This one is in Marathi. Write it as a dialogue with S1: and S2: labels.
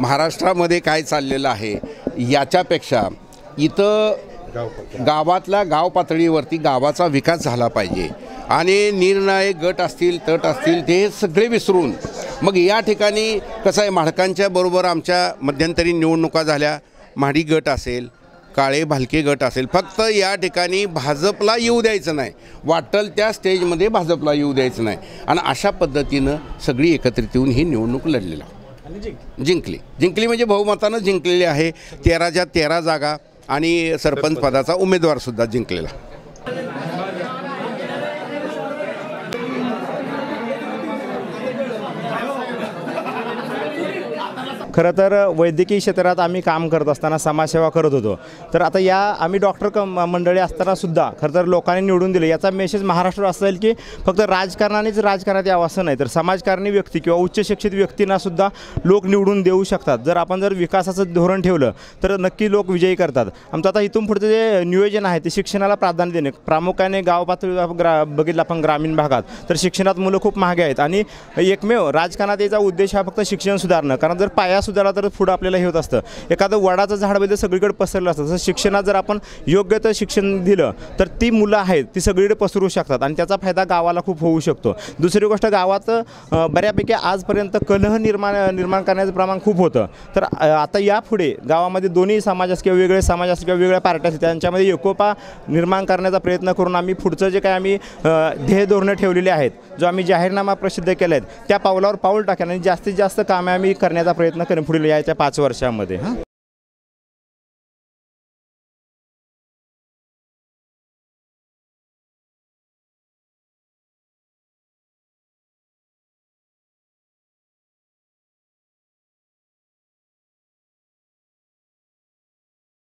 S1: महाराष्ट्रामध्ये काय चाललेलं आहे? याच्यापेक्षा इथं गावातल्या गाव पातळीवरती गावाचा विकास झाला पाहिजे. आणि निर्णायक गट असतील तट असतील ते सगळे विसरून. मग या ठिकाणी कसं आहे? महाडकांच्या बरोबर आमच्या मध्यंतरी निवडणुका झाल्या. म्हाडी गट असेल काळे भालके गट असेल. फक्त या ठिकाणी भाजपला येऊ द्यायचं नाही. वाटल त्या स्टेजमध्ये भाजपला येऊ द्यायचं नाही. आणि अशा पद्धतीनं सगळी एकत्रित येऊन ही निवडणूक लढलेला जिंकली. जिंकली म्हणजे बहुमतानं जिंकलेली आहे. तेराच्या तेरा जागा आणि सरपंच पदाचा उमेदवारसुद्धा जिंकलेला.
S2: खरं तर वैद्यकीय क्षेत्रात आम्ही काम करत असताना समाजसेवा करत होतो. तर आता या आम्ही डॉक्टर क मंडळी असतानासुद्धा खरं तर लोकांनी निवडून दिले. याचा मेसेज महाराष्ट्र असेल की फक्त राजकारणानेच राजकारणात यावं असं नाही तर समाजकारणी व्यक्ती किंवा उच्च शिक्षित व्यक्तींनासुद्धा लोक निवडून देऊ शकतात. जर आपण जर विकासाचं धोरण ठेवलं तर नक्की लोक विजयी करतात. आमचं आता इथून पुढचं जे नियोजन आहे ते शिक्षणाला प्राधान्य देणे. प्रामुख्याने गाव पातळीवर ग्रा बघितलं आपण ग्रामीण भागात तर शिक्षणात मुलं खूप महागे आहेत. आणि एकमेव राजकारणात याचा उद्देश हा फक्त शिक्षण सुधारणं. कारण जर पाया सुधारला तर पुढं आपल्याला हे होत असतं. एखादं वडाचं झाड वगैरे सगळीकडे पसरलं असतं. तसं शिक्षणात जर आपण योग्य तर शिक्षण दिलं तर ती मुलं आहेत ती सगळीकडे पसरू शकतात आणि त्याचा फायदा गावाला खूप होऊ शकतो. दुसरी गोष्ट गावात बऱ्यापैकी आजपर्यंत कलह निर्माण निर्माण करण्याचं प्रमाण खूप होतं. तर आता यापुढे गावामध्ये दोन्ही समाज असतील किंवा वेगळे समाज असतील किंवा वेगळ्या पार्ट्या असतील त्यांच्यामध्ये एकोपा निर्माण करण्याचा प्रयत्न करून आम्ही पुढचं जे काय आम्ही ध्येय धोरणं ठेवलेली आहेत जो आम्ही जाहीरनामा प्रसिद्ध केला आहेत त्या पावलावर पाऊल टाकेन आणि जास्तीत जास्त कामे आम्ही करण्याचा प्रयत्न करेन पुढील यायच्या पाच वर्षामध्ये हां?